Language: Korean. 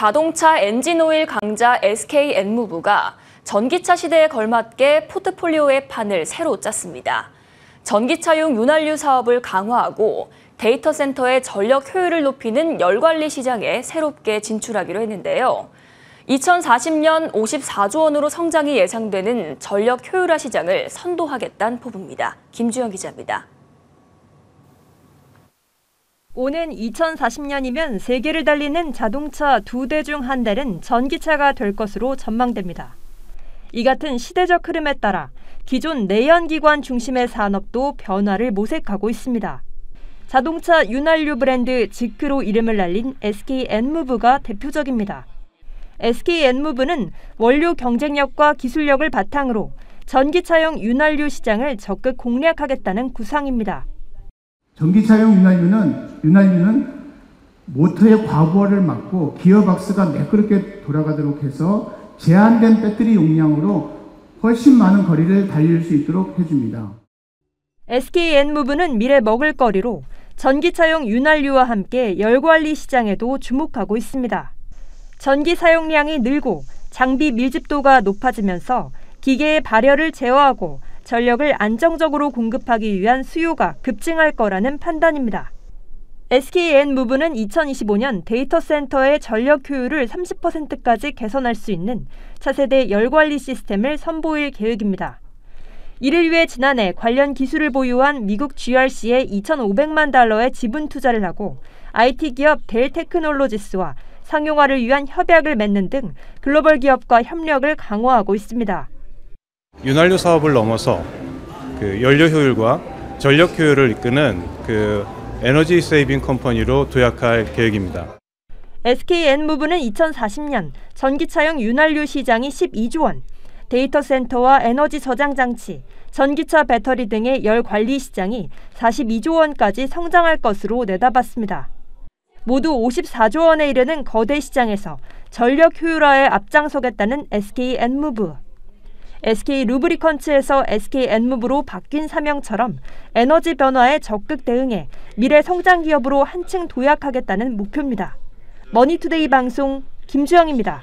자동차 엔진오일 강자 SK 엔무브가 전기차 시대에 걸맞게 포트폴리오의 판을 새로 짰습니다. 전기차용 윤활유 사업을 강화하고 데이터 센터의 전력 효율을 높이는 열관리 시장에 새롭게 진출하기로 했는데요. 2040년 54조 원으로 성장이 예상되는 전력 효율화 시장을 선도하겠다는 포부입니다. 김주영 기자입니다. 오는 2040년이면 세계를 달리는 자동차 두 대 중 한 대는 전기차가 될 것으로 전망됩니다. 이 같은 시대적 흐름에 따라 기존 내연기관 중심의 산업도 변화를 모색하고 있습니다. 자동차 윤활유 브랜드 지크로 이름을 날린 SK 엔무브가 대표적입니다. SK 엔무브는 원료 경쟁력과 기술력을 바탕으로 전기차용 윤활유 시장을 적극 공략하겠다는 구상입니다. 전기차용 윤활유는 윤활유는 모터의 과부하를 막고 기어박스가 매끄럽게 돌아가도록 해서 제한된 배터리 용량으로 훨씬 많은 거리를 달릴 수 있도록 해줍니다. SK 엔무브는 미래 먹을거리로 전기차용 윤활유와 함께 열관리 시장에도 주목하고 있습니다. 전기 사용량이 늘고 장비 밀집도가 높아지면서 기계의 발열을 제어하고 전력을 안정적으로 공급하기 위한 수요가 급증할 거라는 판단입니다. SKN무브는 2025년 데이터 센터의 전력 효율을 30%까지 개선할 수 있는 차세대 열관리 시스템을 선보일 계획입니다. 이를 위해 지난해 관련 기술을 보유한 미국 GRC에 2,500만 달러의 지분 투자를 하고 IT 기업 델 테크놀로지스와 상용화를 위한 협약을 맺는 등 글로벌 기업과 협력을 강화하고 있습니다. 윤활유 사업을 넘어서 그 연료 효율과 전력 효율을 이끄는 그 energy saving company로 도약할 계획입니다. SK엔무브는 2040년 전기차용 윤활유 시장이 12조 원, 데이터 센터와 에너지 저장 장치, 전기차 배터리 등의 열 관리 시장이 42조 원까지 성장할 것으로 내다봤습니다. 모두 54조 원에 이르는 거대 시장에서 전력 효율화에 앞장서겠다는 SK엔무브. SK 루브리컨츠에서 SK 엔무브로 바뀐 사명처럼 에너지 변화에 적극 대응해 미래 성장 기업으로 한층 도약하겠다는 목표입니다. 머니투데이 방송 김주영입니다.